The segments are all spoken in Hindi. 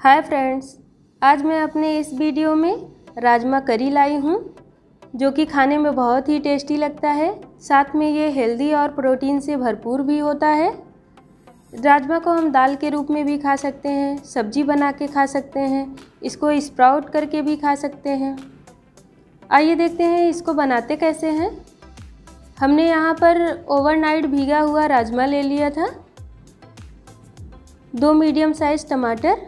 हाय फ्रेंड्स, आज मैं अपने इस वीडियो में राजमा करी लाई हूँ, जो कि खाने में बहुत ही टेस्टी लगता है। साथ में ये हेल्दी और प्रोटीन से भरपूर भी होता है। राजमा को हम दाल के रूप में भी खा सकते हैं, सब्ज़ी बना के खा सकते हैं, इसको स्प्राउट करके भी खा सकते हैं। आइए देखते हैं इसको बनाते कैसे हैं। हमने यहाँ पर ओवरनाइट भीगा हुआ राजमा ले लिया था। दो मीडियम साइज़ टमाटर।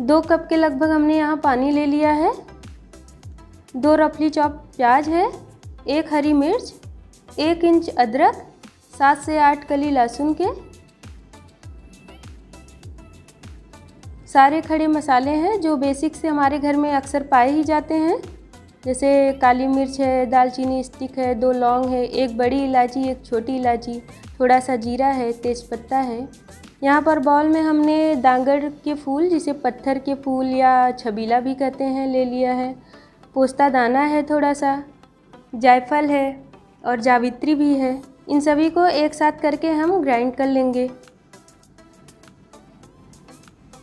दो कप के लगभग हमने यहाँ पानी ले लिया है। दो रफली चॉप प्याज है, एक हरी मिर्च, एक इंच अदरक, सात से आठ कली लहसुन के। सारे खड़े मसाले हैं जो बेसिक से हमारे घर में अक्सर पाए ही जाते हैं। जैसे काली मिर्च है, दालचीनी स्टिक है, दो लौंग है, एक बड़ी इलायची, एक छोटी इलायची, थोड़ा सा जीरा है, तेज़पत्ता है। यहाँ पर बॉल में हमने दांगड़ के फूल, जिसे पत्थर के फूल या छबीला भी कहते हैं, ले लिया है। पोस्ता दाना है थोड़ा सा जायफल है और जावित्री भी है। इन सभी को एक साथ करके हम ग्राइंड कर लेंगे।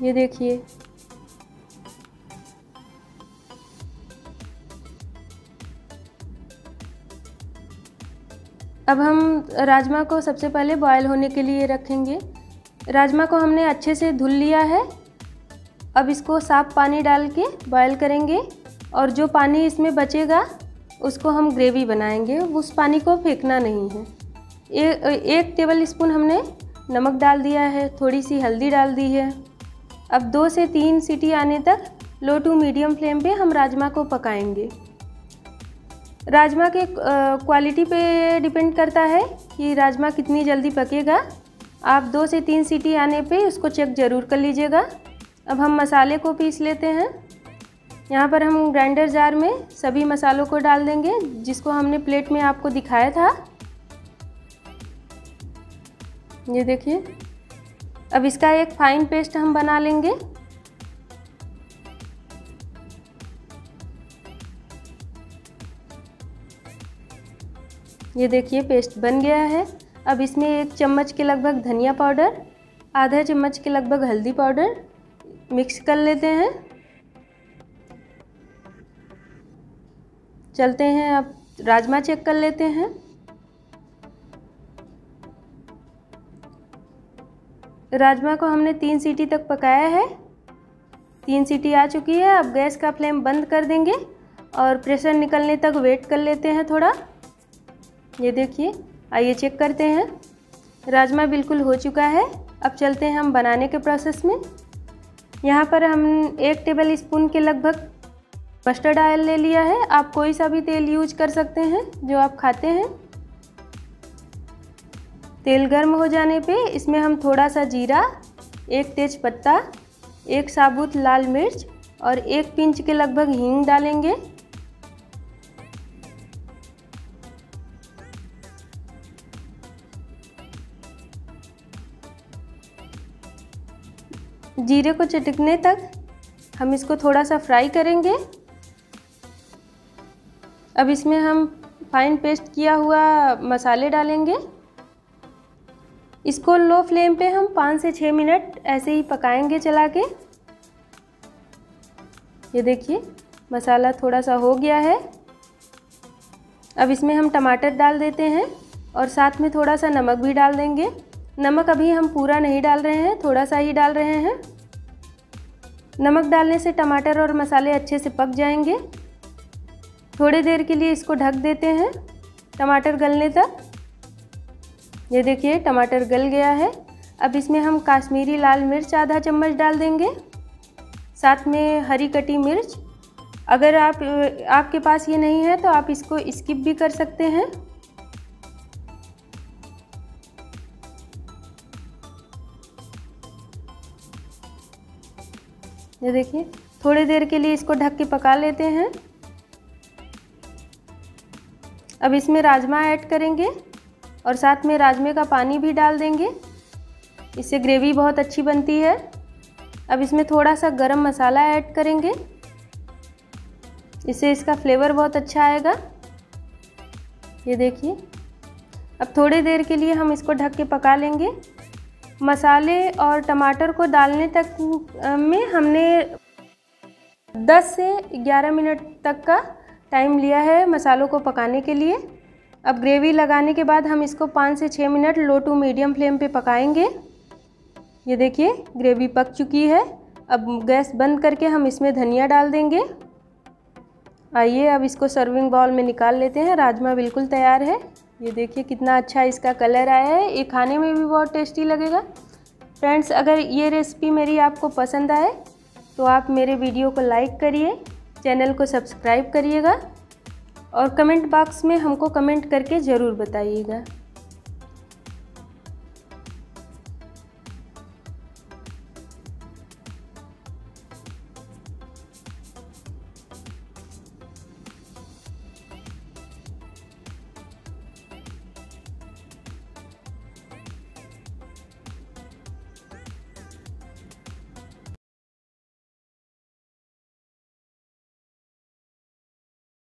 ये देखिए। अब हम राजमा को सबसे पहले बॉयल होने के लिए रखेंगे। राजमा को हमने अच्छे से धुल लिया है। अब इसको साफ़ पानी डाल के बॉयल करेंगे और जो पानी इसमें बचेगा उसको हम ग्रेवी बनाएँगे। उस पानी को फेंकना नहीं है। ए, एक टेबल स्पून हमने नमक डाल दिया है थोड़ी सी हल्दी डाल दी है। अब दो से तीन सीटी आने तक लो टू मीडियम फ्लेम पे हम राजमा को पकाएँगे। राजमा के क्वालिटी पे डिपेंड करता है कि राजमा कितनी जल्दी पकेगा। आप दो से तीन सीटी आने पे उसको चेक ज़रूर कर लीजिएगा। अब हम मसाले को पीस लेते हैं। यहाँ पर हम ग्राइंडर जार में सभी मसालों को डाल देंगे, जिसको हमने प्लेट में आपको दिखाया था। ये देखिए। अब इसका एक फाइन पेस्ट हम बना लेंगे। ये देखिए पेस्ट बन गया है। अब इसमें एक चम्मच के लगभग धनिया पाउडर, आधा चम्मच के लगभग हल्दी पाउडर मिक्स कर लेते हैं। चलते हैं, अब राजमा चेक कर लेते हैं। राजमा को हमने तीन सीटी तक पकाया है। तीन सीटी आ चुकी है, अब गैस का फ्लेम बंद कर देंगे और प्रेशर निकलने तक वेट कर लेते हैं थोड़ा। ये देखिए आइए चेक करते हैं। राजमा बिल्कुल हो चुका है। अब चलते हैं हम बनाने के प्रोसेस में। यहाँ पर हम एक टेबल स्पून के लगभग मस्टर्ड ऑयल ले लिया है। आप कोई सा भी तेल यूज़ कर सकते हैं, जो आप खाते हैं। तेल गर्म हो जाने पे इसमें हम थोड़ा सा जीरा, एक तेज पत्ता एक साबुत लाल मिर्च और एक पिंच के लगभग हींग डालेंगे। जीरे को चटकने तक हम इसको थोड़ा सा फ्राई करेंगे। अब इसमें हम फाइन पेस्ट किया हुआ मसाले डालेंगे। इसको लो फ्लेम पे हम पाँच से छः मिनट ऐसे ही पकाएँगे चला के ये देखिए, मसाला थोड़ा सा हो गया है। अब इसमें हम टमाटर डाल देते हैं और साथ में थोड़ा सा नमक भी डाल देंगे। नमक अभी हम पूरा नहीं डाल रहे हैं, थोड़ा सा ही डाल रहे हैं। नमक डालने से टमाटर और मसाले अच्छे से पक जाएँगे। थोड़ी देर के लिए इसको ढक देते हैं, टमाटर गलने तक। ये देखिए, टमाटर गल गया है। अब इसमें हम काश्मीरी लाल मिर्च आधा चम्मच डाल देंगे। साथ में हरी कटी मिर्च। अगर आप, आपके पास ये नहीं है तो आप इसको स्किप भी कर सकते हैं। ये देखिए, थोड़ी देर के लिए इसको ढक के पका लेते हैं। अब इसमें राजमा ऐड करेंगे और साथ में राजमे का पानी भी डाल देंगे। इससे ग्रेवी बहुत अच्छी बनती है। अब इसमें थोड़ा सा गरम मसाला ऐड करेंगे। इससे इसका फ्लेवर बहुत अच्छा आएगा। ये देखिए, अब थोड़ी देर के लिए हम इसको ढक के पका लेंगे। मसाले और टमाटर को डालने तक में हमने 10 से 11 मिनट तक का टाइम लिया है मसालों को पकाने के लिए। अब ग्रेवी लगाने के बाद हम इसको 5 से 6 minute low to medium flame पे पकाएँगे। ये देखिए, ग्रेवी पक चुकी है। अब गैस बंद करके हम इसमें धनिया डाल देंगे। आइए, अब इसको सर्विंग बाउल में निकाल लेते हैं। राजमा बिल्कुल तैयार है। ये देखिए कितना अच्छा इसका कलर आया है। ये खाने में भी बहुत टेस्टी लगेगा। फ्रेंड्स, अगर ये रेसिपी मेरी आपको पसंद आए तो आप मेरे वीडियो को लाइक करिए, चैनल को सब्सक्राइब करिएगा और कमेंट बॉक्स में हमको कमेंट करके ज़रूर बताइएगा।